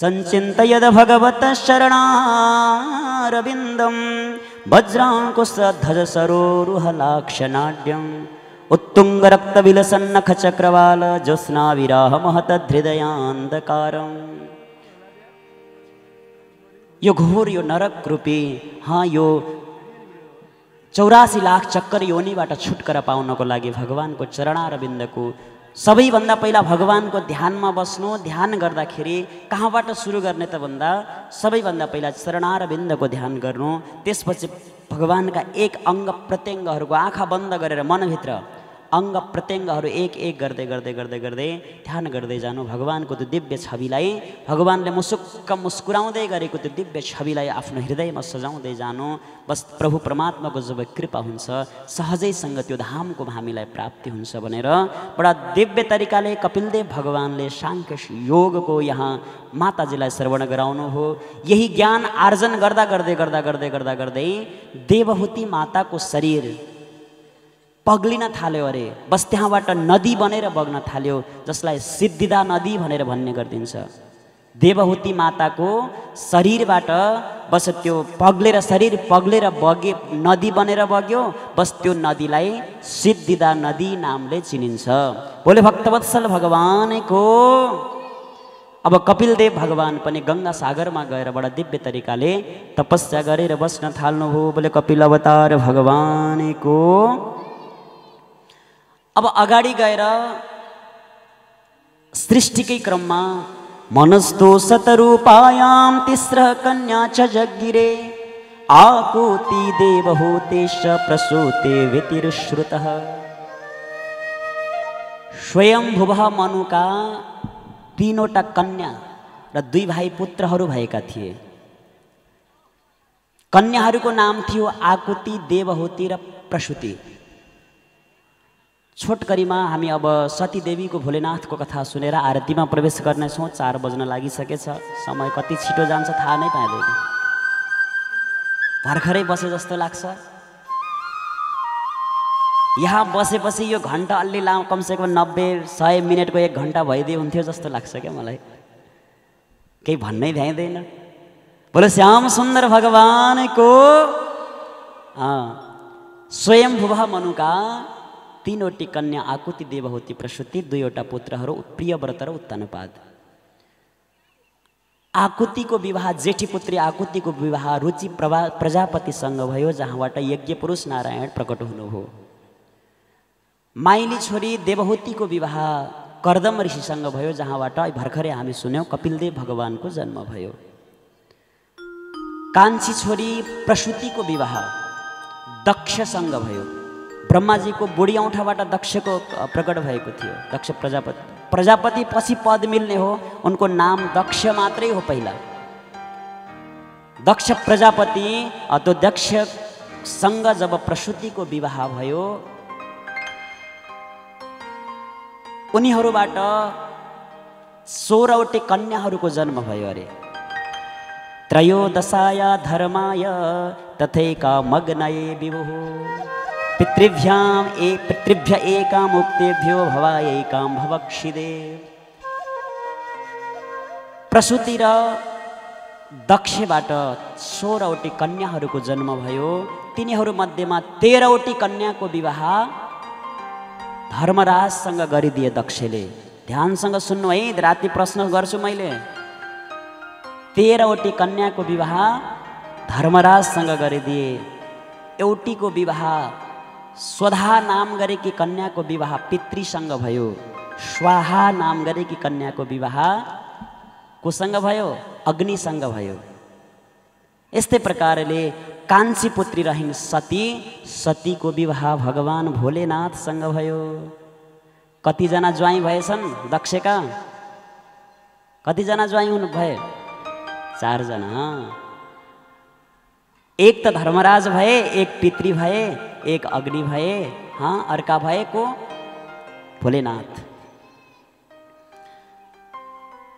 सञ्चिन्तयद भगवतः शरणारविन्दं वज्राङ्कुशध्वज सरोरुहलाक्षनाड्यम् उत्तुङ्गरक्तविलसन्नखचक्रवाल ज्योत्स्नाविराहमहतहृदयान्धकारम् यो घोर, यो नरक रूपी हाँ यो चौरासी लाख चक्कर योनिबाट छुटकर पाउनको लागि भगवान्को चरणारविन्दको सबैभन्दा पहिला भगवान्को ध्यानमा बस्नु ध्यान गर्दाखेरि कहाँबाट सुरु गर्ने त भन्दा सबैभन्दा पहिला चरणारविन्दको ध्यान गर्नु त्यसपछि भगवान्का एक अङ्ग प्रत्यङ्गहरूको आँखा बन्द गरेर मनभित्र अङ्ग प्रत्यङ्गहरू एक एक गर्दै गर्दै गर्दै गर्दै, ध्यान गर्दै जानु। भगवान्को त्यो दिव्य छविलाई भगवान्ले मुसुक्क मुस्कुराउँदै गरेको त्यो दिव्य छविलाई आफ्नो हृदयमा सजाउँदै जानु। बस प्रभु परमात्माको जब कृपा हुन्छ, सहजैसँग त्यो धामको हामीलाई प्राप्ति भनेर बडा दिव्य तरिकाले कपिलदेव भगवान ने भगवान्ले साङ्ख्य योगको यहाँ माताजीलाई श्रवण गराउनु हो। यही ज्ञान आर्जन गर्दै देवहुती माताको शरीर पग्लिन थाल्यो अरे। बस त्यहाँबाट नदी बनेर बग्न थाल्यो जसलाई सिद्धिदा नदी भनेर भन्ने गरिदिन्छ। देवहुती माताको शरीरबाट बस त्यो पग्लेर शरीर पग्लेर बगे नदी बनेर बग्यो बस त्यो नदीलाई सिद्धिदा नदी नामले चिनिन्छ। बोले भक्तवत्सल भगवानको अब कपिलदेव भगवान पनि गङ्गा सागरमा गएर बडा दिव्य तरिकाले तपस्या गरेर बस्न थाल्नुभयो बोले कपिल अवतार भगवानको अब अगाडि गएर सृष्टिकै क्रममा मनस्तो शतरूपायां तिस्र कन्या च जगिरे आकुति देवहूतेश प्रसूते व्यतिरुश्रुतः। स्वयंभुव मनुका तिनवटा कन्या र दुई भाइ पुत्रहरू भएका थिए। कन्याहरूको नाम थियो आकुति, देवहुति र प्रसुति। छोटकरीमा हामी अब सतीदेवीको भोलेनाथको कथा सुनेर आरतीमा प्रवेश गर्नेछौँ। चार बज्न लागिसकेछ। समय कति छिटो जान्छ थाहा नै पाइँदैन। भर्खरै बसे जस्तो लाग्छ। यहाँ बसेपछि यो घन्टा अलि लामो कमसेकम नब्बे सय मिनटको एक घन्टा भइदियो हुन्थ्यो जस्तो लाग्छ क्या मलाई। केही भन्नै भ्याइँदैन। बोले श्याम सुन्दर भगवानको स्वयंभुव मनुका तिनवटी कन्या आकुति देवहुति प्रसूति, दुईवटा पुत्रहरू प्रियव्रत र उत्तानपाद आकुतिको विवाह जेठी पुत्री आकुतिको विवाह रुचि प्रभा, प्रजापतिसँग भयो, जहाँबाट यज्ञ पुरुष नारायण प्रकट हुनुभयो। माइली छोरी देवहुतिको विवाह कर्दम ऋषिसँग भयो, जहाँबाट भर्खरै हामी सुन्यौँ कपिलदेव भगवानको जन्म भयो। कान्छी छोरी प्रसुतिको विवाह दक्षसँग भयो। ब्रह्माजीको बुढी औँठाबाट दक्षको प्रकट भएको दक्ष प्रजापति। प्रजापति पछि पद मिल्ने हो, उनको नाम दक्ष मात्रै हो पहिला। दक्ष प्रजापति त्यो दक्षसँग जब प्रसुतिको विवाह भयो, उनीहरूबाट सोह्रवटै कन्याहरूको जन्म भयो अरे। त्रयोदशाया धर्माय तथैका मग्नये विभुः। पितृभ्याम ए पितृभ्य एका मुक्तेभ्यो भवा एकां भवक्षिदे। प्रसुति र दक्षबाट सोह्रवटी कन्याहरूको जन्म भयो। तिनीहरूमध्येमा तेह्रवटी कन्याको विवाह धर्मराजसँग गरिदिए दक्षले। ध्यानसँग सुन्नु है राति प्रश्न गर्छु मैले। तेह्रवटी कन्याको विवाह धर्मराजसँग गरिदिए। एउटीको विवाह स्वधा नाम गरेकी कन्याको विवाह पितृसँग भयो। स्वाहा नाम गरेकी कन्याको विवाह, कोसँग भयो अग्निसँग भयो। यस्तै प्रकारले कान्छी पुत्री रहिन् सती सतीको विवाह भगवान् भोलेनाथसँग भयो। कतिजना ज्वाइँ भएछन्, दक्षका? कतिजना हुनु भए? चारजना। एक त धर्मराज भए, एक पितृ भए एक अग्नि भए हाँ अर्का भएको भोलेनाथ।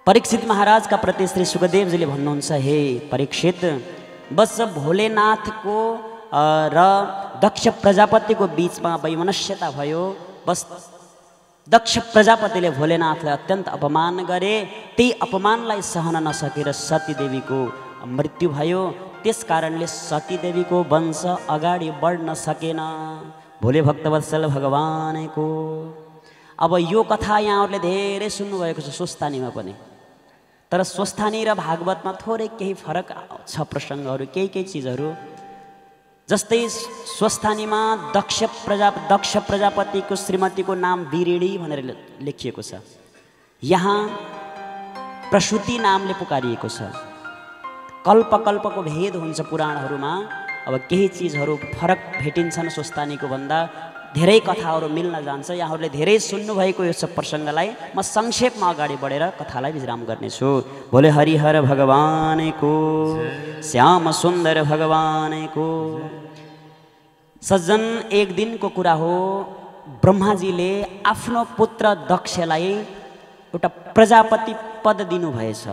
परीक्षित महाराजका प्रति श्री सुखदेवजीले भन्नुहुन्छ हे परीक्षित, बस भोलेनाथको र, दक्ष प्रजापतिको बिचमा वैमनस्यता भयो। बस दक्ष प्रजापतिले भोलेनाथलाई अत्यन्त अपमान गरे। त्यही अपमानलाई सहन नसकेर सतीदेवीको मृत्यु भयो। त्यस कारणले सतीदेवीको वंश अगाडि बढ्न सकेन। भोले भक्तवत्सल भगवानको। अब यो कथा यहाँहरूले धेरै सुन्नुभएको छ स्वस्थानीमा पनि। तर स्वस्थानी र भागवतमा थोरै केही फरक छ प्रसङ्गहरू, केही केही चिजहरू। जस्तै दक्ष प्रजा, दक्ष प्रजापतिको श्रीमतीको नाम बिरिडी भनेर लेखिएको छ। यहाँ प्रसुति नामले पुकारिएको छ। कल्प कल्पको भेद हुन्छ पुराणहरूमा। अब केही चिजहरू फरक भेटिन्छन् स्वस्थानीको भन्दा। धेरै कथाहरू मिल्न जान्छ। यहाँहरूले धेरै सुन्नुभएको यो सब प्रसङ्गलाई म संक्षेपमा अगाडि बढेर कथालाई विश्राम गर्नेछु। भोले हरिहर भगवानको श्याम सुन्दर भगवानको। सज्जन एक दिनको कुरा हो। ब्रह्माजीले आफ्नो पुत्र दक्षलाई एउटा प्रजापति पद दिनुभएछ।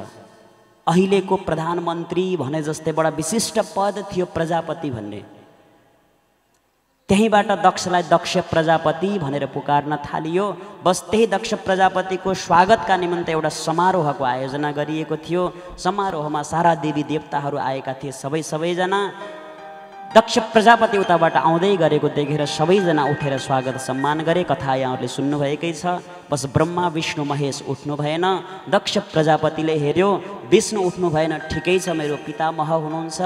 अहिलेको प्रधानमन्त्री भने जस्तै बडा विशिष्ट पद थियो प्रजापति भन्ने। त्यहीँबाट दक्षलाई दक्ष प्रजापति भनेर पुकार्न थालियो। बस त्यही दक्ष प्रजापतिको स्वागतका निम्ति एउटा समारोहको आयोजना गरिएको थियो। समारोहमा सारा देवी देवताहरू आएका थिए सबै सबैजना। दक्ष प्रजापति उताबाट आउँदै गरेको देखेर सबैजना उठेर स्वागत सम्मान गरे कथा यहाँहरूले सुन्नुभएकै छ। बस ब्रह्मा विष्णु महेश उठ्नु भएन। दक्ष प्रजापतिले हेऱ्यो विष्णु उठ्नु भएन ठिकै छ मेरो पितामह हुनुहुन्छ।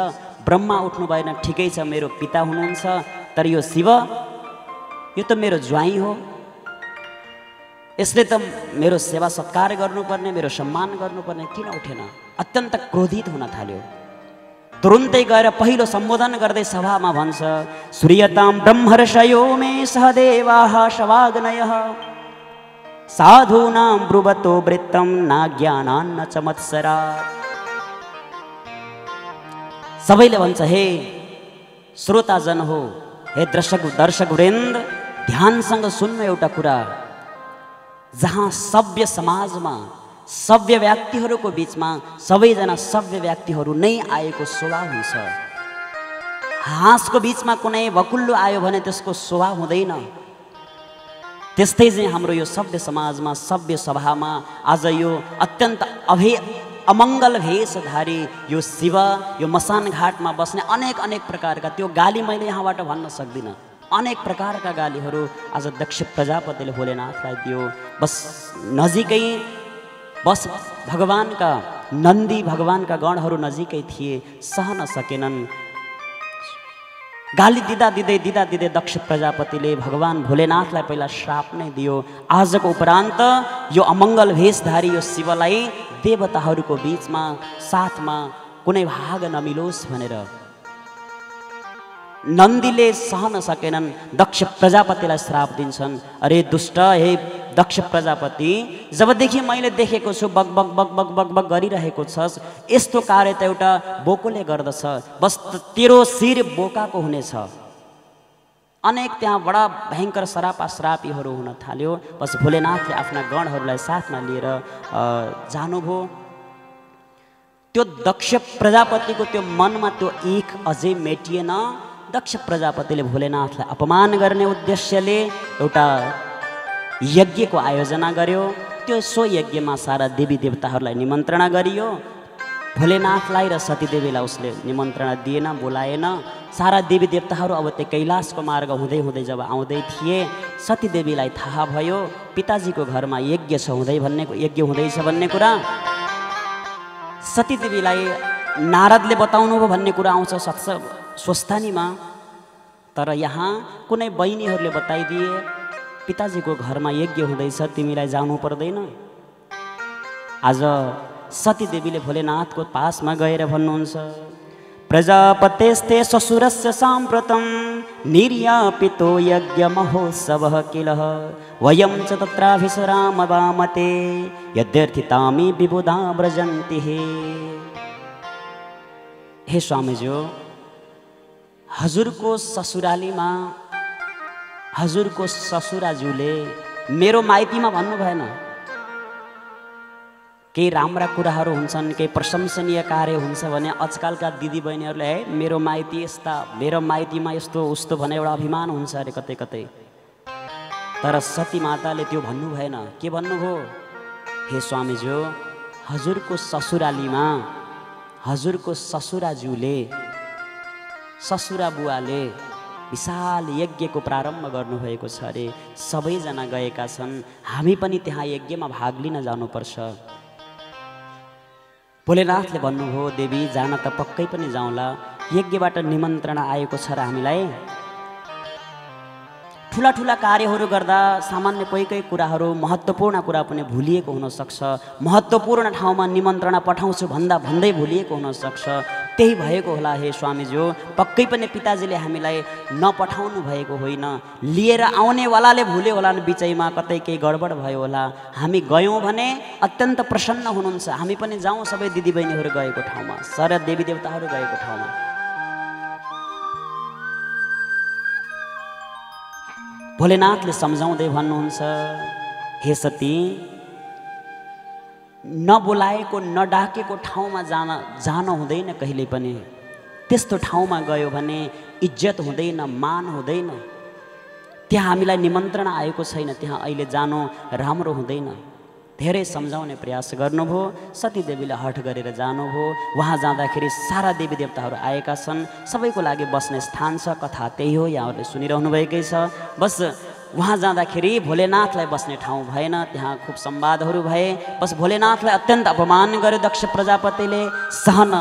ब्रह्मा उठ्नु भएन ठिकै छ मेरो पिता हुनुहुन्छ। तर यो शिव यो त मेरो ज्वाइँ हो। यसले त मेरो सेवा सत्कार गर्नुपर्ने मेरो सम्मान गर्नुपर्ने किन उठेन? अत्यन्त क्रोधित हुन थाल्यो। तुरुन्तै गएर पहिलो सम्बोधन गर्दै सभामा भन्छ सूर्यताम ब्रह्मर्षयो मे सहदेवाः शवाग्नयः। साधूनां ब्रुवतो वृत्तं नाज्ञानान्न चमत्सरा सबैले भन्छ हे श्रोताजन हो हे दर्शक दर्शक वृन्द ध्यानसँग सुन्नु एउटा कुरा। जहाँ सभ्य समाजमा सभ्य व्यक्तिहरूको बिचमा सबैजना सभ्य व्यक्तिहरू नै आएको स्वभाव हुन्छ। हाँसको बिचमा कुनै भकुल्लो आयो भने त्यसको स्वभाव हुँदैन। त्यस्तै चाहिँ हाम्रो यो सभ्य समाजमा सभ्य सभामा आज यो अत्यन्त अभे अमङ्गल भेषधारी यो शिव यो मसान घाटमा बस्ने अनेक अनेक प्रकारका त्यो गाली मैले यहाँबाट भन्न सक्दिनँ। अनेक प्रकारका गालीहरू आज दक्ष प्रजापतिले भोलेनाथलाई दियो। बस नजिकै बस भगवान्का नन्दी भगवान्का गणहरू नजिकै थिए सहन सकेनन्। गाली दिँदा दिँदै दिँदा दिँदै दक्ष प्रजापतिले भगवान् भोलेनाथलाई पहिला श्राप नै दियो। आजको उपरान्त यो अमङ्गल भेषधारी यो शिवलाई देवताहरूको बिचमा साथमा कुनै भाग नमिलोस् भनेर। नन्दीले सहन सकेनन् दक्ष प्रजापतिलाई श्राप दिन्छन्। अरे दुष्ट हे दक्ष प्रजापति, जबदेखि मैले देखेको छु, बग बग बग बग बग बग छस्, यस्तो कार्य त एउटा बोकोले गर्दछ, बस तेरो शिर बोकाको हुनेछ। अनेक त्यहाँ बडा भयङ्कर सरापा श्रापीहरू हुन थाल्यो, बस भोलेनाथले आफ्ना गणहरूलाई साथमा लिएर जानुभयो। त्यो दक्ष प्रजापतिको त्यो मनमा त्यो एक अझै मेटिएन। दक्ष प्रजापतिले भोलेनाथलाई अपमान गर्ने उद्देश्यले एउटा यज्ञको आयोजना गर्यो। त्यो सो यज्ञमा सारा देवी देवताहरूलाई निमन्त्रणा गरियो। भोलेनाथलाई र सतीदेवीलाई उसले निमन्त्रणा दिएन बोलाएन। सारा देवी देवताहरू अब त्यो कैलाशको मार्ग हुँदै हुँदै जब आउँदै थिए सतीदेवीलाई थाहा भयो पिताजीको घरमा यज्ञ छ हुँदै भन्ने यज्ञ हुँदैछ भन्ने कुरा। सतीदेवीलाई नारदले बताउनु भयो भन्ने कुरा आउँछ सत्स स्वस्थानीमा। तर यहाँ कुनै बहिनीहरूले बताइदिए पिताजीको घरमा यज्ञ हुँदैछ तिमीलाई जानु पर्दैन। आज सतीदेवीले भोलेनाथको पासमा गएर भन्नुहुन्छ प्रजापतेस्ते ससुरस्य साम्प्रतं निर्यापितो यज्ञमहोत्सव किल। वयं च तत्राभिसरामवामते यद्यर्थितामी विबुधा व्रजन्ति हे। हे स्वामीज्यू हजुरको ससुरालीमा हजुरको ससुराज्यूले मेरो माइतीमा भन्नु भएन। केही राम्रा कुराहरू हुन्छन् केही प्रशंसनीय कार्य हुन्छ भने आजकलका दिदीबहिनीहरूले है मेरो माइती यस्ता मेरो माइतीमा यस्तो उस्तो भने एउटा अभिमान हुन्छ अरे कतै कतै। तर सती माताले त्यो भन्नु भएन। के भन्नुभयो हे स्वामीज्यू हजुरको ससुरालीमा हजुरको ससुराज्यूले ससुरा बुवाले विशाल यज्ञको प्रारम्भ गर्नुभएको छ अरे। सबैजना गएका छन्। हामी पनि त्यहाँ यज्ञमा भाग लिन जानुपर्छ। भोलेनाथले भन्नुभयो देवी जान त पक्कै पनि जाउँला। यज्ञबाट निमन्त्रणा आएको छ र हामीलाई? ठुला ठुला कार्यहरू गर्दा सामान्य कोही कोही कुराहरू महत्त्वपूर्ण कुरा पनि भुलिएको हुनसक्छ। महत्त्वपूर्ण ठाउँमा निमन्त्रणा पठाउँछु भन्दा भन्दै भुलिएको हुनसक्छ। त्यही भएको होला हे स्वामीज्यू। पक्कै पनि पिताजीले हामीलाई नपठाउनु भएको होइन। लिएर आउनेवालाले भुल्यो होला बिचैमा कतै केही गडबड भयो होला। हामी गयौँ भने अत्यन्त प्रसन्न हुनुहुन्छ। हामी पनि जाउँ सबै दिदीबहिनीहरू गएको ठाउँमा सर देवी देवताहरू गएको ठाउँमा। भोलेनाथले सम्झाउँदै भन्नुहुन्छ हे सती नबोलाएको नडाकेको ठाउँमा जान जान हुँदैन कहिले पनि। त्यस्तो ठाउँमा गयो भने इज्जत हुँदैन मान हुँदैन। त्यहाँ हामीलाई निमन्त्रण आएको छैन त्यहाँ अहिले जानु राम्रो हुँदैन। धेरै सम्झाउने प्रयास गर्नुभयो सतीदेवीले हठ गरेर जानुभयो। उहाँ जाँदाखेरि सारा देवी देवताहरू आएका छन्। सबैको लागि बस्ने स्थान छ कथा त्यही हो यहाँहरूले सुनिरहनु भएकै छ। बस उहाँ जाँदाखेरि भोलेनाथलाई बस्ने ठाउँ भएन त्यहाँ खुब संवादहरू भए। बस भोलेनाथलाई अत्यन्त अपमान गर्यो दक्ष प्रजापतिले। सहन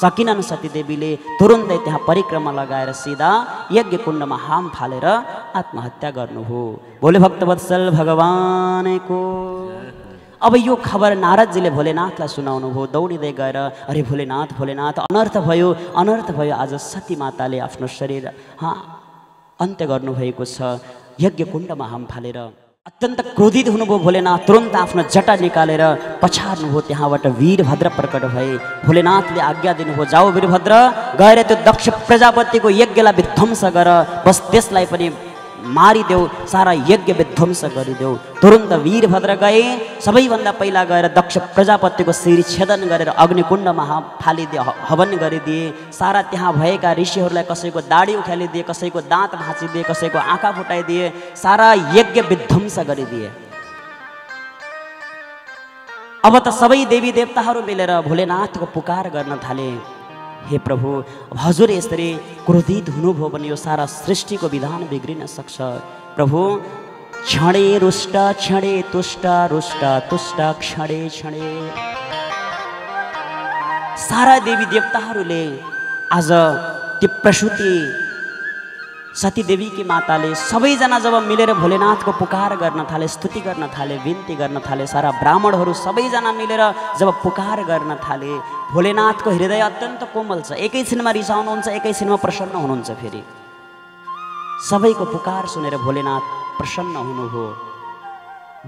सकिनन् सतीदेवीले तुरुन्तै त्यहाँ परिक्रमा लगाएर सिधा यज्ञ कुण्डमा हाम फालेर आत्महत्या गर्नुभयो भोले भक्तवत्सल भगवानको। अब यो खबर नारदजीले भोलेनाथलाई सुनाउनु भयो दौडिँदै गएर अरे भोलेनाथ भोलेनाथ अनर्थ भयो अनर्थ भयो आज सती माताले आफ्नो शरीर हा अन्त्य गर्नुभएको छ। यज्ञ कुण्डमा हाम फालेर अत्यन्त क्रोधित हुनुभयो भोलेनाथ तुरन्त आफ्नो जटा निकालेर पछार्नुभयो त्यहाँबाट वीरभद्र प्रकट भए। भोलेनाथले आज्ञा दिनुभयो जाऊ वीरभद्र गएर त्यो दक्ष प्रजापतिको यज्ञलाई विध्वंस गर बस त्यसलाई पनि मारिदेऊ सारा यज्ञ विध्वंस गरिदेऊ तुरन्त वीरभद्र गए सबैभन्दा पहिला गएर दक्ष प्रजापतिको शिर छेदन गरेर अग्निकुण्डमा फालिदिए हवन गरिदिए सारा त्यहाँ भएका ऋषिहरूलाई कसैको दाडी उखालिदिए कसैको दाँत भाँचिदिए कसैको आँखा फुटाइदिए सारा यज्ञ विध्वंस गरिदिए अब त सबै देवी देवताहरू मिलेर भोलेनाथको पुकार गर्न थाले हे प्रभु हजुर यसरी क्रोधित हुनुभयो भने यो सारा सृष्टिको विधान बिग्रिन सक्छ। प्रभु क्षणे रुष्ट क्षणे तुष्ट रुष्ट तुष्ट क्षणे क्षणे। सारा देवी देवताहरूले आज त्यो प्रसुति सतीदेवीकी माताले सबैजना जब मिलेर भोलेनाथको पुकार गर्न थाले स्तुति गर्न थाले विन्ती गर्न थाले सारा ब्राह्मणहरू सबैजना मिलेर जब पुकार गर्न थाले भोलेनाथको हृदय अत्यन्त कोमल छ। एकैछिनमा रिसाउनुहुन्छ एकैछिनमा प्रसन्न हुनुहुन्छ फेरि। सबैको पुकार सुनेर भोलेनाथ प्रसन्न हुनुभयो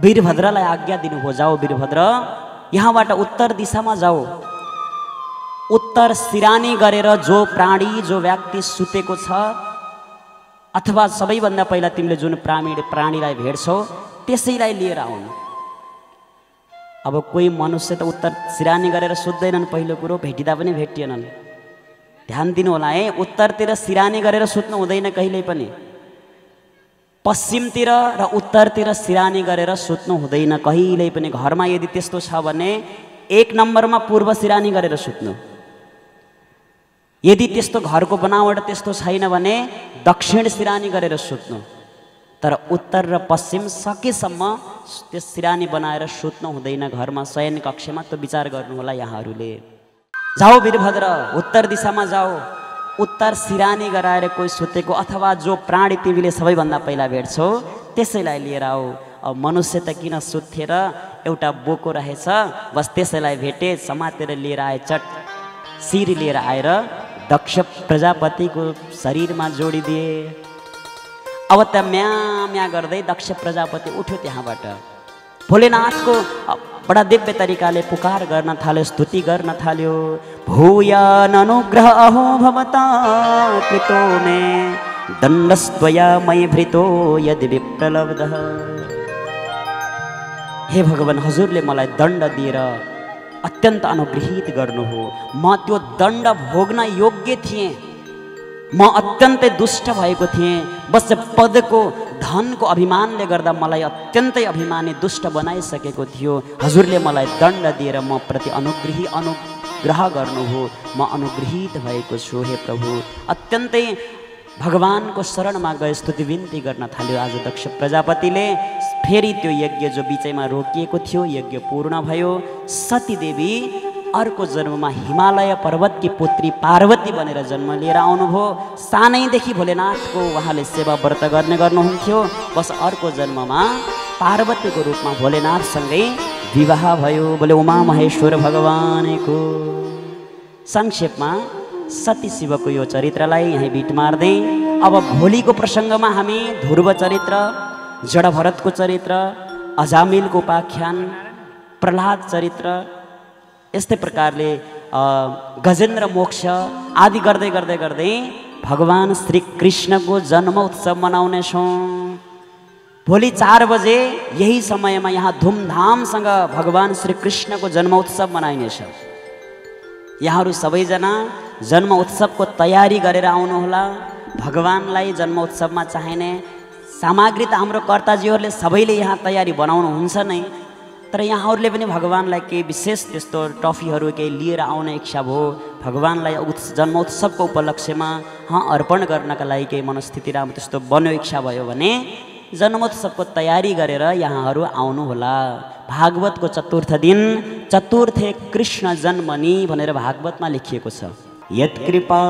वीरभद्रलाई आज्ञा दिनुभयो जाऊ वीरभद्र यहाँबाट उत्तर दिशामा जाऊ। उत्तर सिरानी गरेर जो प्राणी जो व्यक्ति सुतेको छ अथवा सबैभन्दा पहिला तिमीले जुन प्राणी प्राणीलाई भेट्छौ त्यसैलाई लिएर आउनु। अब कोही मनुष्य त उत्तर सिरानी गरेर सुत्दैनन् पहिलो कुरो भेटिँदा पनि भेटिएनन्। ध्यान दिनु होला है उत्तरतिर सिरानी गरेर सुत्नु हुँदैन कहिल्यै पनि। पश्चिमतिर र उत्तरतिर सिरानी गरेर सुत्नु हुँदैन कहिल्यै पनि। घरमा यदि त्यस्तो छ भने एक नम्बरमा पूर्व सिरानी गरेर सुत्नु। यदि त्यस्तो घरको बनावट त्यस्तो छैन भने दक्षिण सिरानी गरेर सुत्नु। तर उत्तर र पश्चिम सकेसम्म त्यो सिरानी बनाएर सुत्नु हुँदैन घरमा शयन कक्षमा त्यो विचार गर्नुहोला यहाँहरूले। जाऊ वीरभद्र उत्तर दिशामा जाऊ। उत्तर सिरानी गराएर कोही सुतेको अथवा जो प्राणी तिमीले सबैभन्दा पहिला भेट्छौ त्यसैलाई लिएर आऊ। अब मनुष्य त किन सुत्थेर एउटा बोको रहेछ? बस त्यसैलाई भेटे समातेर लिएर आए चट शिर लिएर आएर दक्ष प्रजापतिको शरीरमा जोडिदिए अब त म्या म्या गर्दै दक्ष प्रजापति उठ्यो त्यहाँबाट भोलेनाथको बडा दिव्य तरिकाले पुकार गर्न थाल्यो स्तुति गर्न थाल्यो भूय अनुग्रह अहो भवता कृतो मे दण्डस्त्वया मय भृतो यदि विप्रलब्ध हे भगवान् हजुरले मलाई दण्ड दिएर अत्यन्त अनुग्रहित गर्नु हो। म त्यो दण्ड भोग्न योग्य थिएँ। म अत्यन्तै दुष्ट भएको थिएँ। बस पदको धनको अभिमानले गर्दा मलाई अत्यन्तै अभिमानी दुष्ट बनाइसकेको थियो। हजुरले मलाई दण्ड दिएर म प्रति अनुग्रही अनुग्रह गर्नुभयो म अनुग्रहित भएको छु हे प्रभु। अत्यन्तै भगवानको शरणमा गए स्तुति बिन्ती गर्न थाल्यो आज दक्ष प्रजापतिले। फेरि त्यो यज्ञ जो बिचैमा रोकिएको थियो यज्ञ पूर्ण भयो। सतीदेवी अर्को जन्ममा हिमालय पर्वतकी पुत्री पार्वती बनेर जन्म लिएर आउनुभयो। सानैदेखि भोलेनाथको उहाँले सेवा व्रत गर्ने गर्नुहुन्थ्यो। बस अर्को जन्ममा पार्वतीको रूपमा भोलेनाथसँगै विवाह भयो। बोले उमा महेश्वर भगवानको संक्षेपमा सती शिवको यो चरित्रलाई यहीँ बिट मार्दै अब भोलिको प्रसङ्गमा हामी ध्रुव चरित्र जडभरतको चरित्र अजामिलको उपाख्यान प्रह्लाद चरित्र यस्तै प्रकारले गजेन्द्र मोक्ष आदि गर्दै गर्दै गर्दै भगवान् श्री कृष्णको जन्म उत्सव मनाउनेछौँ। भोलि चार बजे यही समयमा यहाँ धुमधामसँग भगवान् श्री कृष्णको जन्म उत्सव मनाइनेछ। यहाँहरू सबैजना जन्म उत्सवको तयारी गरेर आउनुहोला। भगवान्लाई जन्म उत्सवमा चाहिने सामग्री त हाम्रो कर्ताजीहरूले सबैले यहाँ तयारी बनाउनुहुन्छ नै तर यहाँहरूले पनि भगवान्लाई केही विशेष त्यस्तो ट्रफीहरू केही लिएर आउने इच्छा भयो। भगवान्लाई उत्स जन्मोत्सवको उपलक्ष्यमा हँ अर्पण गर्नका लागि केही मनस्थिति राम्रो त्यस्तो बन्यो इच्छा भयो भने जन्मोत्सवको तयारी गरेर यहाँहरू आउनुहोला। भागवतको चतुर्थ दिन चतुर्थे कृष्ण जन्मनी भनेर भागवतमा लेखिएको छ। यत्कृपा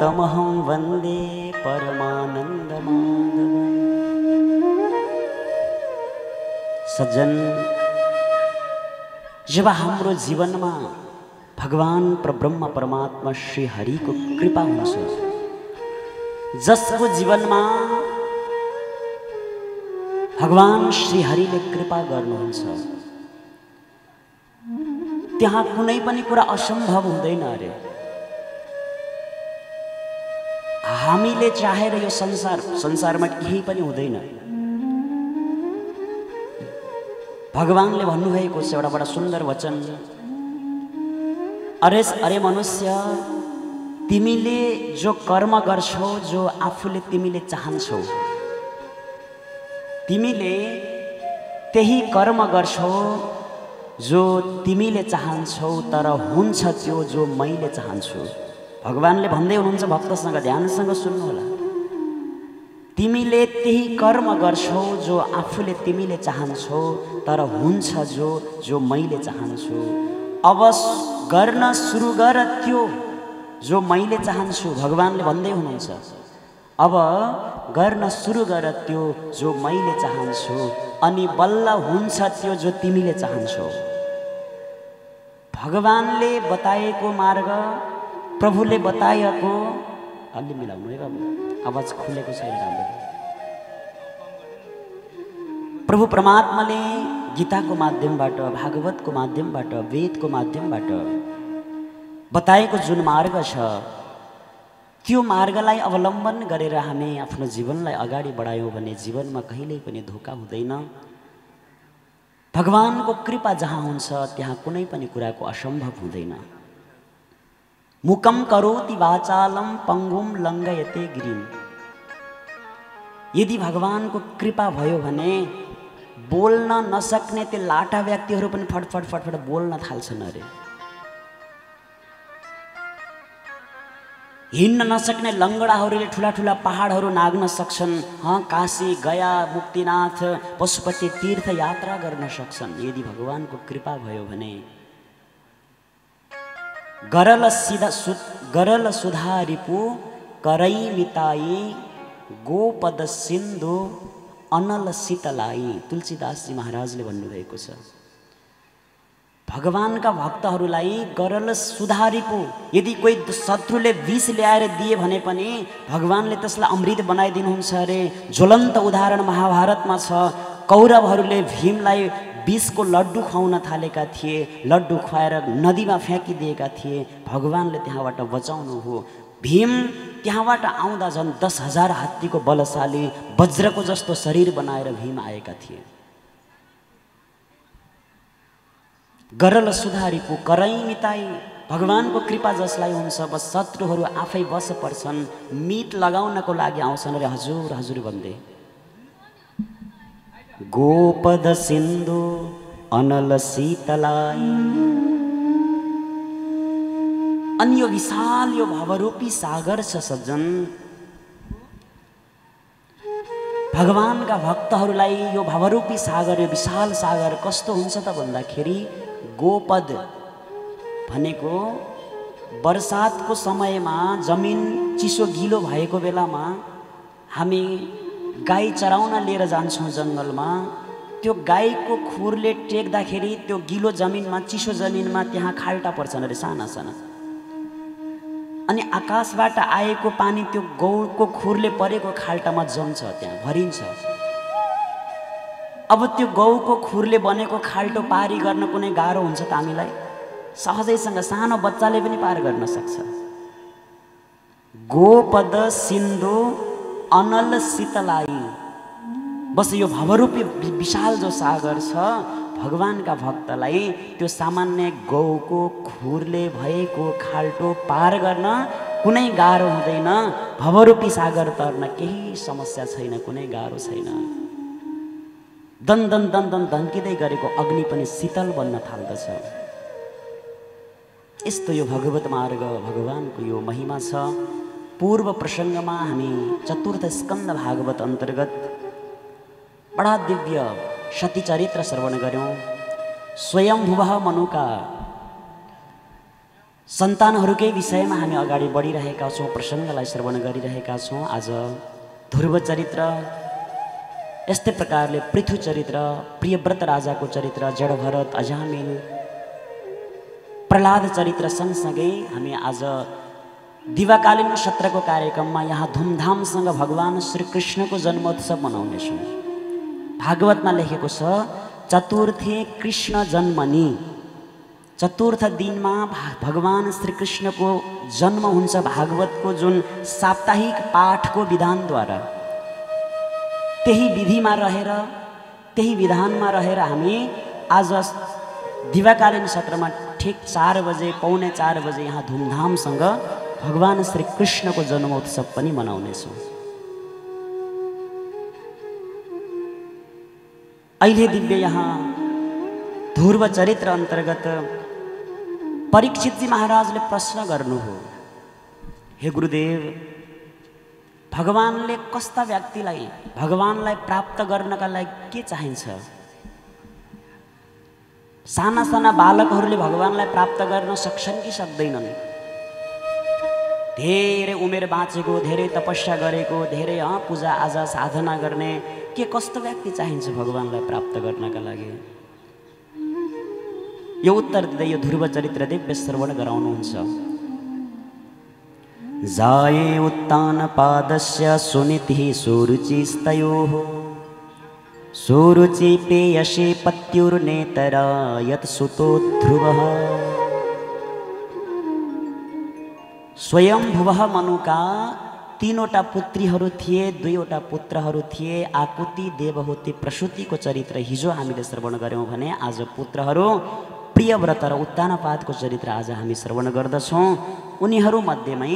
तमहं वन्दे परमानन्द सज्जन जब हाम्रो जीवनमा भगवान् ब्रह्म परमात्मा श्री हरिको कृपा हुन्छ जसको जीवनमा भगवान् श्री हरिले कृपा गर्नुहुन्छ त्यहाँ कुनै पनि कुरा असम्भव हुँदैन अरे। हामीले चाहेर यो संसार संसारमा केही पनि हुँदैन। भगवान्ले भन्नुभएको छ एउटा बडा सुन्दर वचन। अरे अरे मनुष्य तिमीले जो कर्म गर्छौ जो आफूले तिमीले चाहन्छौ तिमीले त्यही कर्म गर्छौ जो तिमीले चाहन्छौ तर हुन्छ त्यो जो मैले चाहन्छु। भगवान्ले भन्दै हुनुहुन्छ भक्तसँग ध्यानसँग सुन्नुहोला। तिमीले त्यही कर्म गर्छौ जो आफूले तिमीले चाहन्छौ तर हुन्छ जो जो मैले चाहन्छु। अब गर्न सुरु गर त्यो जो मैले चाहन्छु भगवान्ले भन्दै हुनुहुन्छ। अब गर्न सुरु गर त्यो जो मैले चाहन्छु अनि बल्ल हुन्छ त्यो जो तिमीले चाहन्छौ। भगवान्ले बताएको मार्ग प्रभुले बताएको अलि मिलाउनु है बाबु आवाज खुलेको छैन राम्रो। प्रभु परमात्माले गीताको माध्यमबाट भागवतको माध्यमबाट वेदको माध्यमबाट बताएको जुन मार्ग छ त्यो मार्गलाई अवलम्बन गरेर हामी आफ्नो जीवनलाई अगाडि बढायौँ भने जीवनमा कहिल्यै पनि धोका हुँदैन। भगवान्को कृपा जहाँ हुन्छ त्यहाँ कुनै पनि कुराको असम्भव हुँदैन। मुकम करोति वाचालम पङ्गुम लङ्गयते गिरिम यदि भगवान्को कृपा भयो भने बोल्न नसक्ने त्यो लाटा व्यक्तिहरू पनि फटफट फटफट बोल्न थाल्छन् अरे। हिँड्न नसक्ने लङ्गडाहरूले ठुला ठुला पहाडहरू नाग्न सक्छन्। हँ काशी गया मुक्तिनाथ पशुपति तीर्थ यात्रा गर्न सक्छन्। यदि भगवान्को कृपा भयो भने गरल सिधा सु गरल सुधारिपु करै मिताई गोपद सिन्धु अनल शीतलाई तुलसीदासजी महाराजले भन्नुभएको छ भगवान्का भक्तहरूलाई गरल सुधारिपु यदि कोही शत्रुले विष ल्याएर दिए भने पनि भगवान्ले त्यसलाई अमृत बनाइदिनुहुन्छ अरे ज्वलन्त उदाहरण महाभारतमा छ कौरवहरूले भीमलाई विषको लड्डु खुवाउन थालेका थिए लड्डु खुवाएर नदीमा फ्याँकिदिएका थिए। भगवान्ले त्यहाँबाट बचाउनु हो। भीम त्यहाँबाट आउँदा झन् दस हजार हात्तीको बलशाली वज्रको जस्तो शरीर बनाएर भीम आएका थिए। गरल सुधारीको करै मिताई भगवान्को कृपा जसलाई हुन्छ बस शत्रुहरू आफै बस पर्छन् मित लगाउनको लागि आउँछन्। अरे हजुर हजुर भन्दै। गोपद सिन्धु अनल शीतलाई अनि यो विशाल यो भवरूपी सागर छ सज्जन भगवान्का भक्तहरूलाई यो भवरूपी सागर यो विशाल सागर कस्तो हुन्छ त भन्दाखेरि गोपद भनेको वर्षातको समयमा जमिन चिसो गिलो भएको बेलामा हामी गाई चराउन लिएर जान्छौँ जङ्गलमा। त्यो गाईको खुरले टेक्दाखेरि त्यो गिलो जमिनमा चिसो जमिनमा त्यहाँ खाल्टा पर्छन् अरे साना साना। अनि आकाशबाट आएको पानी त्यो गौको खुरले परेको खाल्टामा जम्छ त्यहाँ भरिन्छ। अब त्यो गौको खुरले बनेको खाल्टो पारी गर्न कुनै गाह्रो हुन्छ त हामीलाई? सहजैसँग सानो बच्चाले पनि पार गर्न सक्छ। गोपद सिन्धु अनल शीतलाई। बस यो भवरूपी विशाल जो सागर छ भगवान्का भक्तलाई त्यो सामान्य गौको खुरले भएको खाल्टो पार गर्न कुनै गाह्रो हुँदैन। भवरूपी सागर तर्न केही समस्या छैन कुनै गाह्रो छैन। दन दन दन दन धन्किँदै गरेको अग्नि पनि शीतल बन्न थाल्दछ। यस्तो यो भगवत मार्ग भगवान्को यो महिमा छ। पूर्व प्रसङ्गमा हामी चतुर्थ स्कन्द भागवत अंतर्गत बडा दिव्य सती चरित्र श्रवण गऱ्यौँ स्वयंभुव मनुका। सन्तानहरूकै विषयमा हामी अगाडि बढिरहेका छौँ, प्रसङ्गलाई श्रवण गरिरहेका आज ध्रुव चरित्र, यस्तै प्रकारले पृथु चरित्र, प्रियव्रत राजाको चरित्र, जडभरत, अजामिल, प्रहलाद चरित्र सँगसँगै हामी आज दिवाकालीन सत्रको कार्यक्रममा यहाँ धुमधामसँग भगवान् श्रीकृष्णको जन्मोत्सव मनाउनेछौँ। भागवतमा लेखेको छ चतुर्थी कृष्ण जन्मनी। चतुर्थ दिनमा भगवान् श्रीकृष्णको जन्म हुन्छ भागवतको जुन साप्ताहिक पाठको विधानद्वारा। त्यही विधिमा रहेर त्यही विधानमा रहेर हामी आज दिवाकालीन सत्रमा ठिक चार बजे पौने चार बजे यहाँ धुमधामसँग भगवान् श्रीकृष्णको जन्मोत्सव पनि मनाउनेछौँ। अहिले दिव्य यहाँ ध्रुव चरित्र अन्तर्गत परीक्षितजी महाराजले प्रश्न गर्नु हो हे गुरुदेव भगवान्ले कस्ता व्यक्तिलाई भगवान्लाई प्राप्त गर्नका लागि के चाहिन्छ? साना साना बालकहरूले भगवान्लाई प्राप्त गर्न सक्छन् कि सक्दैनन्? धेरै उमेर बाँचेको धेरै तपस्या गरेको धेरै पूजा आजा साधना गर्ने के कस्तो व्यक्ति चाहिन्छ भगवान्लाई प्राप्त गर्नका लागि? यो उत्तर दिँदै यो ध्रुव चरित्र दिव्य श्रवण गराउनुहुन्छ। जाये उत्तान पादस्य सुनिति सुरुचिस्तयोः। सुरुचि पेयसे पत्युर्नेतरा यत् सुतो ध्रुवः। स्वयंभुव मनुका तिनवटा पुत्रीहरू थिए दुईवटा पुत्रहरू थिए आकुति देवहुति प्रसुतिको चरित्र हिजो हामीले श्रवण गऱ्यौँ भने आज पुत्रहरू प्रियव्रत र उत्तानपातको चरित्र आज हामी श्रवण गर्दछौँ। उनीहरूमध्येमै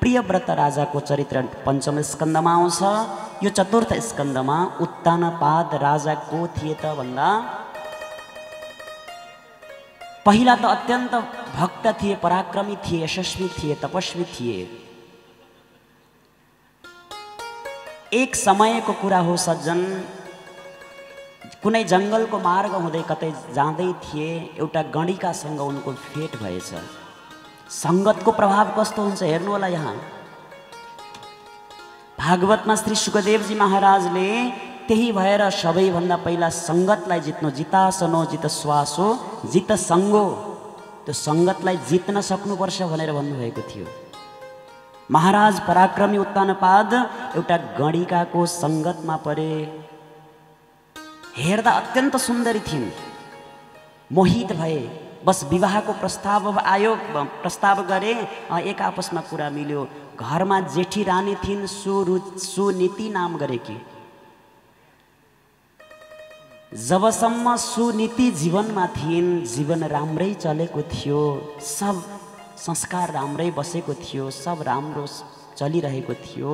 प्रियव्रत राजाको चरित्र पञ्चम स्कन्दमा आउँछ। यो चतुर्थ स्कन्दमा उत्तानपाद राजा को थिए त भन्दा पहिला त अत्यन्त भक्त थिए, पराक्रमी थिए, यशस्वी थिए, तपस्वी थिए। एक समयको कुरा हो, सज्जन। कुनै जङ्गलको मार्ग हुँदै कतै जाँदै थिए, एउटा गणिकासँग उनको भेट भएछ। सङ्गतको प्रभाव कस्तो हेर्नु होला यहाँ। भागवतमा श्री सुखदेवजी महाराजले त्यही भएर सबैभन्दा पहिला सङ्गतलाई जित्नु जितासनो जित श्वासो जित सङ्गो त्यो सङ्गतलाई जित्न सक्नुपर्छ भनेर भन्नुभएको थियो। महाराज पराक्रमी उत्तानपाद एउटा गणिकाको सङ्गतमा परे। हेर्दा अत्यन्त सुन्दरी थिइन्। मोहित भए बस विवाहको प्रस्ताव आयो प्रस्ताव गरे एक आपसमा कुरा मिल्यो। घरमा जेठी रानी थिइन् सुरु सुनीति नाम गरेकी जबसम्म सुनीति जीवनमा थिइन् जीवन राम्रै चलेको थियो सब संस्कार राम्रै बसेको थियो सब राम्रो चलिरहेको थियो।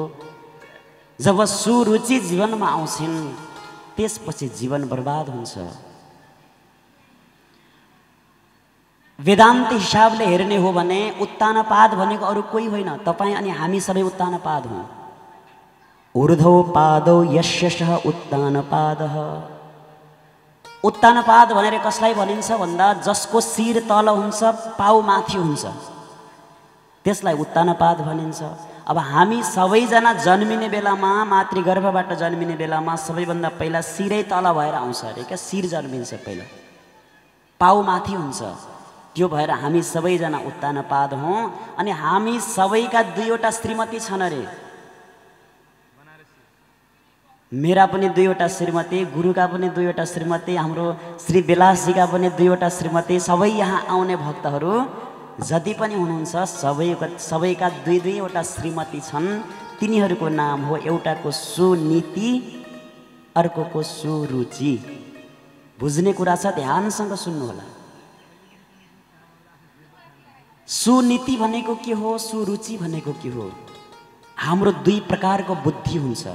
जब सुरुचि जीवनमा आउँछिन् त्यसपछि जीवन बर्बाद हुन्छ। वेदान्त हिसाबले हेर्ने हो भने उत्तानपाद भनेको अरू कोही होइन तपाईँ अनि हामी सबै उत्तानपाद हौँ। ऊर्धौ पादौ यस्यशः उत्तानपाद। उत्तानपाद भनेर कसलाई भनिन्छ भन्दा जसको शिर तल हुन्छ पाउ माथि हुन्छ। त्यसलाई उत्तानपाद भनिन्छ। अब हामी सबैजना जन्मिने बेलामा मातृगर्भबाट जन्मिने बेलामा सबैभन्दा पहिला शिरै तल भएर आउँछ अरे क्या? शिर जन्मिन्छ पहिला। पाउ माथि हुन्छ। त्यो भएर हामी सबैजना उत्तानपाद हौँ। अनि हामी सबैका दुईवटा श्रीमती छन् अरे। मेरा पनि दुईवटा श्रीमती गुरुका पनि दुईवटा श्रीमती हाम्रो श्री बेलासजीका पनि दुईवटा श्रीमती सबै यहाँ आउने भक्तहरू जति पनि हुनुहुन्छ सबैको सबैका दुई दुईवटा श्रीमती छन्। तिनीहरूको नाम हो एउटाको सुनीति अर्कोको सुरुचि। बुझ्ने कुरा छ ध्यानसँग सुन्नुहोला। सुनीति भनेको के हो? सुरुचि भनेको के हो? हाम्रो दुई प्रकारको बुद्धि हुन्छ।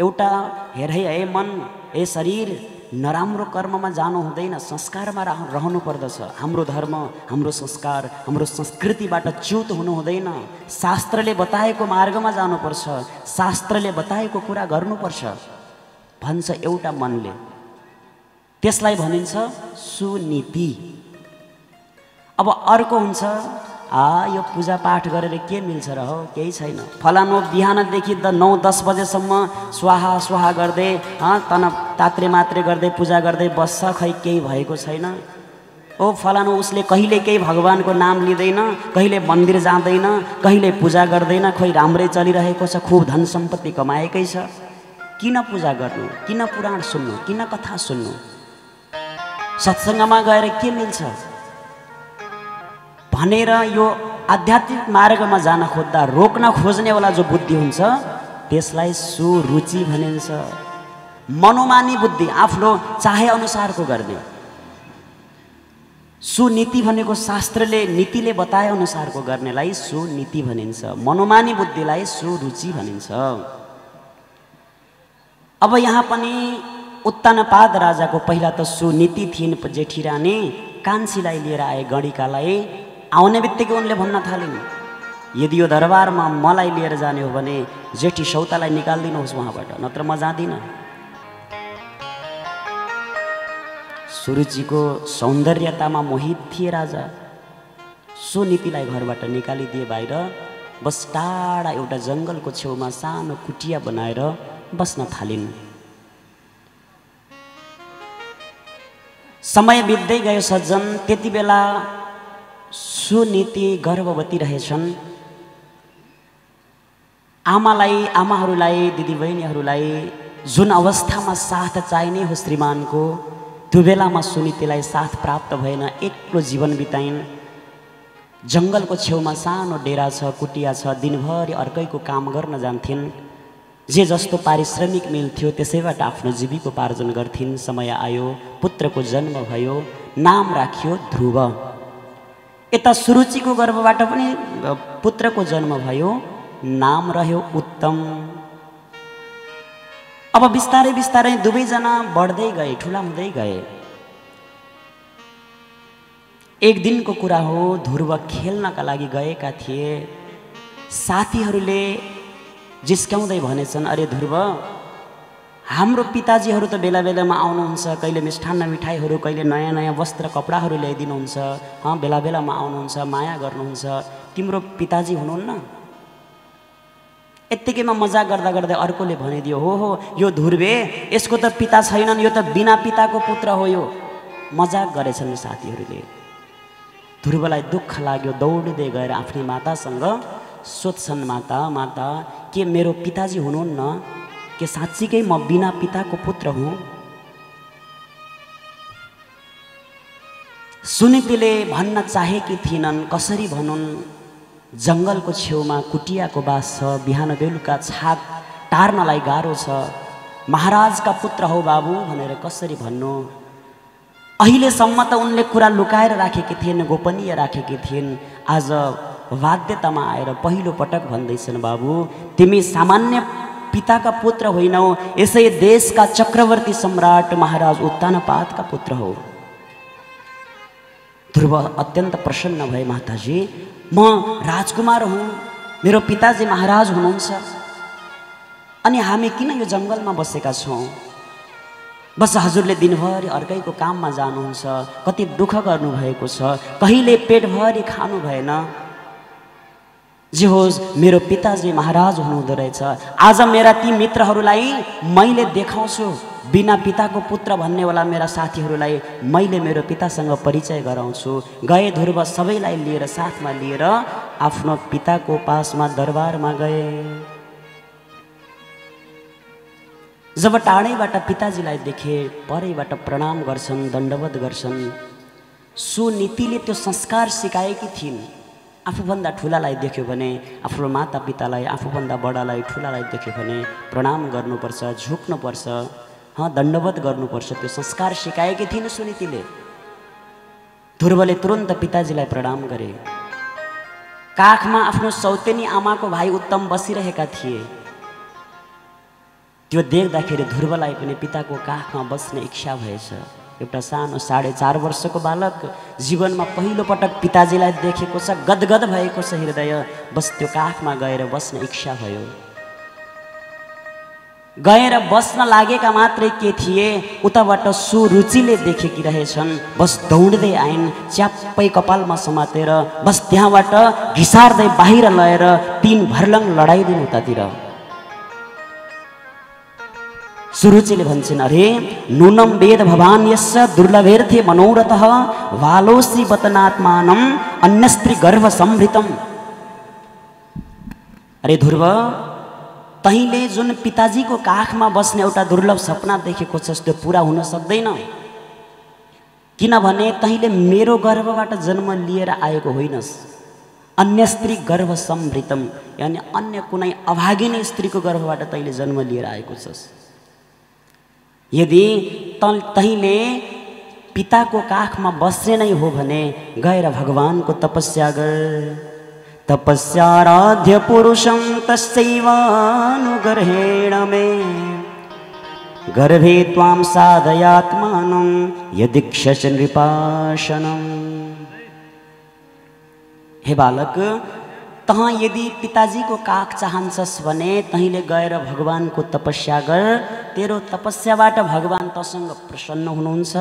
एउटा हेर है हे मन हे शरीर नराम्रो कर्ममा जानु हुँदैन संस्कारमा रह रहनु पर्दछ हाम्रो धर्म हाम्रो संस्कार हाम्रो संस्कृतिबाट च्युत हुनु हुँदैन। शास्त्रले बताएको मार्गमा जानुपर्छ शास्त्रले बताएको कुरा गर्नुपर्छ भन्छ एउटा मनले। त्यसलाई भनिन्छ सुनीति। अब अर्को हुन्छ आ यो पूजापाठ गरेर के मिल्छ र हो? केही छैन। फलानु बिहानदेखि द नौ दस बजेसम्म स्वाहा स्वाहा गर्दै तन तात्रे मात्रे गर्दै पूजा गर्दै बस्छ खै केही भएको छैन? ओ फलानु उसले कहिले केही भगवान्को नाम लिँदैन कहिले मन्दिर जाँदैन कहिले पूजा गर्दैन खोइ राम्रै चलिरहेको छ खुब धन सम्पत्ति कमाएकै छ। किन पूजा गर्नु? किन पुराण सुन्नु? किन कथा सुन्नु? सत्सङ्गमा गएर के मिल्छ? भनेर यो आध्यात्मिक मार्गमा जान खोज्दा रोक्न खोज्नेवाला जो बुद्धि हुन्छ त्यसलाई सुरुचि भनिन्छ। मनोमानी बुद्धि आफ्नो चाहे अनुसारको गर्ने। सुनीति भनेको शास्त्रले नीतिले बताए अनुसारको गर्नेलाई सुनीति भनिन्छ। मनोमानी बुद्धिलाई सुरुचि भनिन्छ। अब यहाँ पनि उत्तानपाद राजाको पहिला त सुनीति थिइन् जेठी रानी कान्छीलाई लिएर आए गणिकालाई। आउने बित्तिकै उनले भन्न थालिन् यदि यो दरबारमा मलाई लिएर जाने हो भने जेठी सौतालाई निकालिदिनुहोस् उहाँबाट नत्र म जाँदिनँ। सुरुचिको सौन्दर्यतामा मोहित थिए राजा। सुनीतिलाई घरबाट निकालिदिए बाहिर बस टाढा एउटा जङ्गलको छेउमा सानो कुटिया बनाएर बस्न थालिन्। समय बित्दै गयो सज्जन त्यति बेला सुनीति गर्भवती रहेछन्। आमालाई आमाहरूलाई दिदीबहिनीहरूलाई जुन अवस्थामा साथ चाहिने हो श्रीमानको त्यो बेलामा सुनीतिलाई साथ प्राप्त भएन एक्लो जीवन बिताइन्। जङ्गलको छेउमा सानो डेरा छ कुटिया छ दिनभरि अर्कैको काम गर्न जान्थिन्। जे जस्तो पारिश्रमिक मिल्थ्यो त्यसैबाट आफ्नो जीविकोपार्जन गर्थिन्। समय आयो पुत्रको जन्म भयो नाम राखियो ध्रुव। यता सुरुचिको गर्भबाट पनि पुत्रको जन्म भयो नाम रह्यो उत्तम। अब बिस्तारै बिस्तारै दुवैजना बढ्दै गए ठुला हुँदै गए। एक दिनको कुरा हो ध्रुव खेल्नका लागि गएका थिए। साथीहरूले जिस्काउँदै भनेछन् अरे ध्रुव हाम्रो पिताजीहरू त बेला बेलामा आउनुहुन्छ कहिले मिष्ठान्न मिठाईहरू कहिले नयाँ नयाँ वस्त्र कपडाहरू ल्याइदिनुहुन्छ। हँ बेला बेलामा आउनुहुन्छ माया गर्नुहुन्छ। तिम्रो पिताजी हुनुहुन्न? यत्तिकैमा मजाक गर्दा गर्दै अर्कोले भनिदियो हो हो यो ध्रुवे यसको त पिता छैनन् यो त बिना पिताको पुत्र हो यो। मजाक गरेछन् साथीहरूले। ध्रुवलाई दुःख लाग्यो दौडिँदै गएर आफ्नै मातासँग सोध्छन् माता माता के मेरो पिताजी हुनुहुन्न? के साँच्चीकै म बिना पिताको पुत्र हुँ? सुनितिले भन्न चाहेकी थिएनन् कसरी भनुन् जङ्गलको छेउमा कुटियाको बास छ बिहान बेलुका छाक टार्नलाई गाह्रो छ। महाराजका पुत्र हौ बाबु भनेर कसरी भन्नु? अहिलेसम्म त उनले कुरा लुकाएर राखेकी थिइन् गोपनीय राखेकी थिइन्। आज बाध्यतामा आएर पहिलो पटक भन्दैछन् बाबु तिमी सामान्य पिताका पुत्र होइनौ देश का चक्रवर्ती सम्राट महाराज उत्तानपात का पुत्र हो। ध्रुव अत्यंत प्रसन्न भए माताजी। म राजकुमार हुँ, मेरो पिताजी महाराज हुनुहुन्छ। अनि हामी किन यो जङ्गलमा बसेका छौँ? बस हजुरले दिनभरि अर्कैको काममा जानुहुन्छ, कति दुःख गर्नुभएको छ, कहिले पेटभरि खानु भएन। जे होस् मेरो पिताजी महाराज हुनुहुँदो रहेछ आज मेरा ती मित्रहरूलाई मैले देखाउँछु। बिना पिताको पुत्र भन्नेवाला मेरा साथीहरूलाई मैले मेरो पितासँग परिचय गराउँछु। गए ध्रुव सबैलाई लिएर साथमा लिएर आफ्नो पिताको पासमा दरबारमा गए। जब टाढैबाट पिताजीलाई देखे परैबाट प्रणाम गर्छन् दण्डवत गर्छन् सुनीतिले त्यो संस्कार सिकाएकी थिइन्। आफूभन्दा ठुलालाई देख्यो भने आफ्नो माता पितालाई आफूभन्दा बडालाई ठुलालाई देख्यो भने प्रणाम गर्नुपर्छ झुक्नुपर्छ हँ दण्डवत गर्नुपर्छ। त्यो संस्कार सिकाएकी थिइन् सुनीतिले। ध्रुवले तुरन्त पिताजीलाई प्रणाम गरे। काखमा आफ्नो सौतेनी आमाको भाइ उत्तम बसिरहेका थिए। त्यो देख्दाखेरि ध्रुवलाई पनि पिताको काखमा बस्ने इच्छा भएछ। एउटा सानो साढे चार वर्षको बालक जीवनमा पहिलोपटक पिताजीलाई देखेको छ गदगद भएको छ हृदय। बस त्यो काखमा गएर बस्न इच्छा भयो। गएर बस्न लागेका मात्रै के थिए उताबाट सुरुचिले देखेकी रहेछन्। बस दौड्दै आइन् च्याप्पै कपालमा समातेर बस त्यहाँबाट घिसार्दै बाहिर लगेर तिन भर्लङ लडाइदिनु उतातिर। सुरुचिले भन्छन् अरे नुनम वेद भवान यस दुर्लभेर्थे मनोरथ वालोसी वतनात्मानम अन्यस्त्री गर्भ समृतम अरे ध्रुव तैँले जुन पिताजीको काखमा बस्ने एउटा दुर्लभ सपना देखेको छस् त्यो पुरा हुन सक्दैन। किनभने तैँले मेरो गर्भबाट जन्म लिएर आएको होइनस्। अन्य स्त्री गर्भ समृतम यानि अन्य कुनै अभागिनी स्त्रीको गर्भबाट तैँले जन्म लिएर आएको छस्। यदि त तैँले पिताको काखमा बस्ने नै हो भने गएर भगवानको तपस्या गर। तपस्याराध्य पुरुषं तस्यैवानुगर्हेण मे गर्भे त्वां साधयात्मानं यदीक्षस नृपाशनम् हे बालक तँ यदि पिताजीको काख चाहन्छस् भने तैँले गएर भगवान्को तपस्या गर। तेरो तपस्याबाट भगवान् तसँग प्रसन्न हुनुहुन्छ।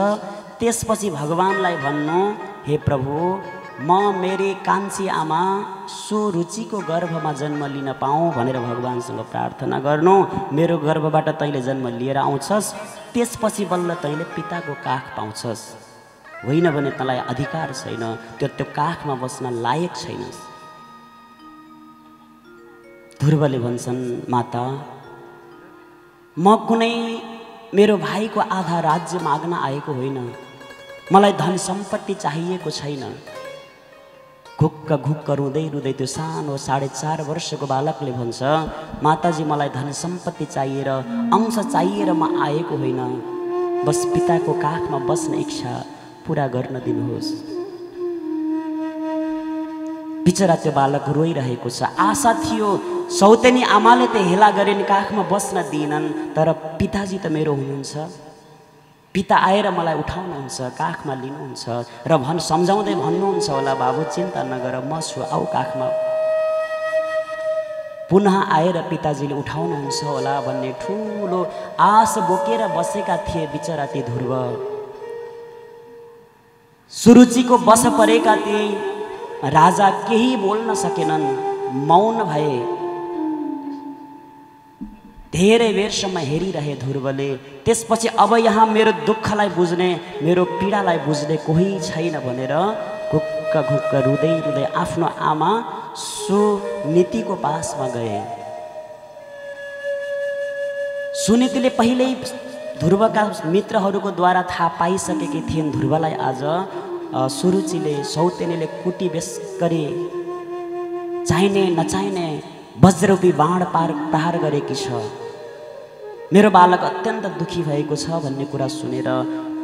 त्यसपछि भगवान्लाई भन्नु हे प्रभु म मेरी कान्छी आमा सुरुचिको गर्भमा जन्म लिन पाऊँ भनेर भगवान्सँग प्रार्थना गर्नु। मेरो गर्भबाट तैँले जन्म लिएर आउँछस्। त्यसपछि बल्ल तैँले पिताको काख पाउँछस्। होइन भने तँलाई अधिकार छैन। त्यो त्यो काखमा बस्न लायक छैनस्। ध्रुवले भन्छन् माता म कुनै मेरो भाइको आधा राज्य माग्न आएको होइन। मलाई धन सम्पत्ति चाहिएको छैन। घुक्क घुक्क रुँदै रुँदै त्यो सानो साढे चार वर्षको बालकले भन्छ माताजी मलाई धन सम्पत्ति चाहिएर अंश चाहिएर म आएको होइन। बस पिताको काखमा बस्ने इच्छा पुरा गर्न दिनुहोस्। बिचरा त्यो बालक रोइरहेको छ। आशा थियो सौतेनी आमाले त हेला गरिन् काखमा बस्न दिएनन् तर पिताजी त मेरो हुनुहुन्छ। पिता आएर मलाई उठाउनुहुन्छ काखमा लिनुहुन्छ र भन् सम्झाउँदै भन्नुहुन्छ होला बाबु चिन्ता नगर म छु आऊ काखमा। पुनः आएर पिताजीले उठाउनुहुन्छ होला भन्ने ठुलो आश बोकेर बसेका थिए बिचरा ती ध्रुव। सुरुचिको बस परेका ती राजा केही बोल्न सकेनन् मौन भए। धेरै बेरसम्म हेरिरहे ध्रुवले त्यसपछि अब यहाँ मेरो दुःखलाई बुझ्ने मेरो पीडालाई बुझ्ने कोही छैन भनेर घुक्क घुक्क रुँदै रुँदै आफ्नो आमा सुनीतिको पासमा गए। सुनीतिले पहिल्यै ध्रुवका मित्रहरूको द्वारा थाहा पाइसकेकी थिइन्। ध्रुवलाई आज सुरुचिले सौतेनीले कुटी बेस गरी चाहिने नचाहिने वज्ररूपी बाँड पार प्रहार गरेकी छ। मेरो बालक अत्यन्त दुखी भएको छ भन्ने कुरा सुनेर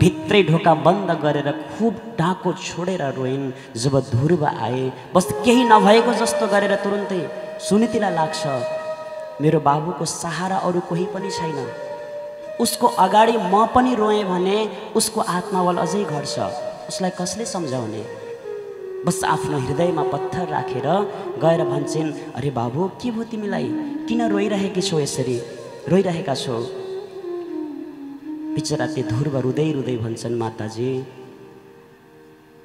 भित्रै ढोका बन्द गरेर खुब डाको छोडेर रोइन् जब ध्रुव आए। बस केही नभएको जस्तो गरेर तुरुन्तै सुनितिलाई लाग्छ मेरो बाबुको सहारा अरू कोही पनि छैन। उसको अगाडि म पनि रोएँ भने उसको आत्माबल अझै घट्छ। उसलाई कसले सम्झाउने? बस आफ्नो हृदयमा पत्थर राखेर गएर भन्छन् अरे बाबु के भयो तिमीलाई? किन रोइरहेकी छौ यसरी? रोइरहेका छौ? बिचरा त्यो ध्रुव रुँदै रुँदै भन्छन् माताजी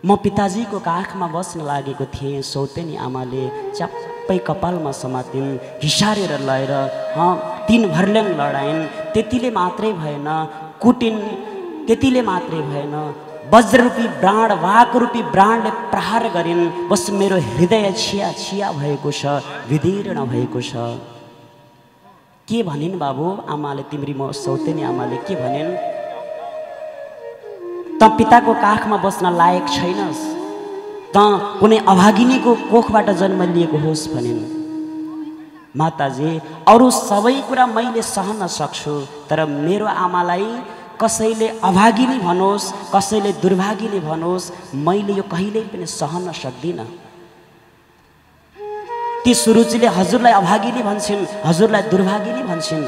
म पिताजीको काखमा बस्न लागेको थिएँ सौतेनी आमाले च्याप्पै कपालमा समातिन् हिसारेर लगेर तिन भर्ल्याङ लडाइन् त्यतिले मात्रै भएन कुटिन् त्यतिले मात्रै भएन वज्ररूपी ब्राण वाकरूपी ब्राणले प्रहार गरिन्। बस मेरो हृदय छिया छिया भएको छ विदीर्ण भएको छ। के भनिन् बाबु? आमाले तिम्री म सौतेनी आमाले के भनिन्? त पिताको काखमा बस्न लायक छैनस्। त कुनै अभागिनीको कोखबाट जन्म लिएको होस् भनिन्। माताजी अरू सबै कुरा मैले सहन सक्छु तर मेरो आमालाई कसैले अभागिनी भनोस् कसैले दुर्भागिनी भनोस् मैले यो कहिल्यै पनि सहन सक्दिनँ। ती सुरुचिले हजुरलाई अभागिनी भन्छन् हजुरलाई दुर्भागिनी भन्छन्।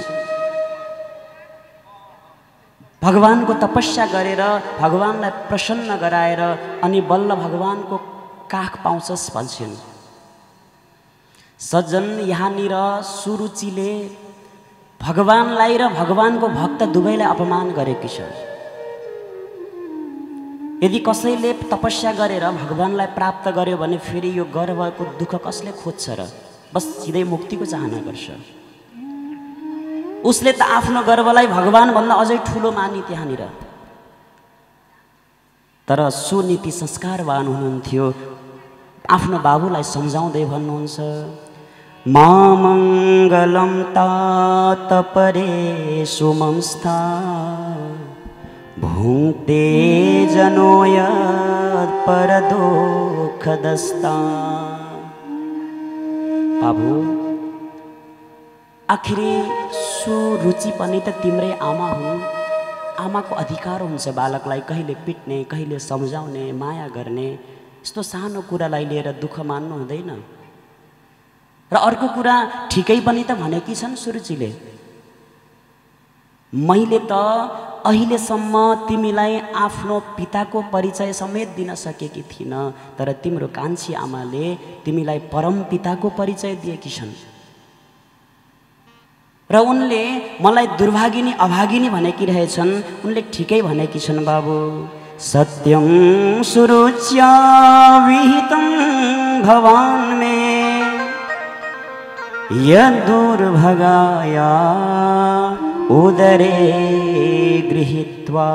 भगवान्को तपस्या गरेर भगवान्लाई प्रसन्न गराएर अनि बल्ल भगवान्को काख पाउँछस् भन्छन्। सज्जन यहाँनिर सुरुचिले भगवान्लाई र भगवान्को भक्त दुवैलाई अपमान गरेकी छ। यदि कसैले तपस्या गरेर भगवान्लाई प्राप्त गर्यो भने फेरि यो गर्वको दुःख कसले खोज्छ र? बस सिधै मुक्तिको चाहना गर्छ। उसले त आफ्नो गर्वलाई भगवान्भन्दा अझै ठुलो मानि त्यहाँनिर। तर सुनीति संस्कारवान हुनुहुन्थ्यो। आफ्नो बाबुलाई सम्झाउँदै भन्नुहुन्छ मामङ्गलं तात परे सुमंस्था। भुङ्क्ते जनोय परदोखदस्ता। बाबु आखिरी सुरुचि पनि त तिम्रै आमा हुन्। आमाको अधिकार हुन्छ बालकलाई कहिले पिट्ने कहिले सम्झाउने माया गर्ने। यस्तो सानो कुरालाई लिएर दुःख मान्नु हुँदैन। र अर्को कुरा ठिकै पनि त भनेकी छन् सुरुचिले। मैले त अहिलेसम्म तिमीलाई आफ्नो पिताको परिचय समेत दिन सकेकी थिइनँ तर तिम्रो कान्छी आमाले तिमीलाई परम पिताको परिचय दिएकी छन्। र उनले मलाई दुर्भागिनी अभागिनी भनेकी रहेछन्। उनले ठिकै भनेकी छन् बाबु। सत्यं सुरुच्या विहितं भवान् मे। यदुर्भगाया उदरे गृहीत्वा।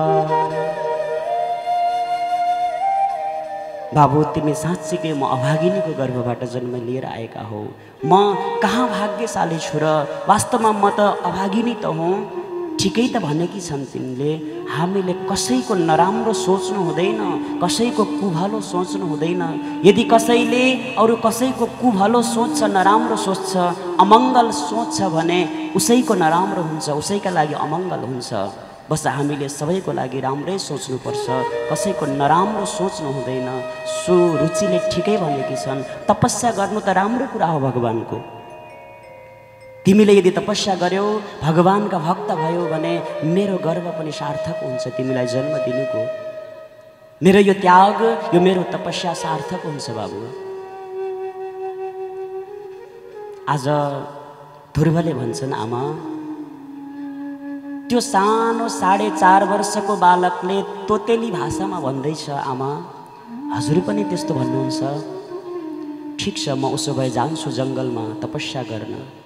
बाबु तिमी साँच्चीकै म अभागिनीको गर्भबाट जन्म लिएर आएका हौ। म कहाँ भाग्यशाली छु र वास्तवमा म त अभागिनी त हुँ। ठिकै त भनेकी छन् तिमीले। हामीले कसैको नराम्रो सोच्नु हुँदैन कसैको कुभलो सोच्नु हुँदैन। यदि कसैले अरू कसैको कुभलो सोच्छ नराम्रो सोच्छ अमङ्गल सोच्छ भने उसैको नराम्रो हुन्छ उसैका लागि अमङ्गल हुन्छ। बस हामीले सबैको लागि राम्रै सोच्नुपर्छ। कसैको नराम्रो सोच्नु हुँदैन। सुरुचिले ठिकै भनेकी छन्। तपस्या गर्नु त राम्रो कुरा हो भगवान्को। तिमीले यदि तपस्या गर्यौ भगवान्का भक्त भयो भने मेरो गर्व पनि सार्थक हुन्छ तिमीलाई जन्म दिनुको। मेरो यो त्याग यो मेरो तपस्या सार्थक हुन्छ बाबु। आज ध्रुवले भन्छन् आमा त्यो सानो साढे चार वर्षको बालकले तोतेली भाषामा भन्दैछ आमा हजुर पनि त्यस्तो भन्नुहुन्छ। ठिक छ म उसो भए जान्छु जङ्गलमा तपस्या गर्न।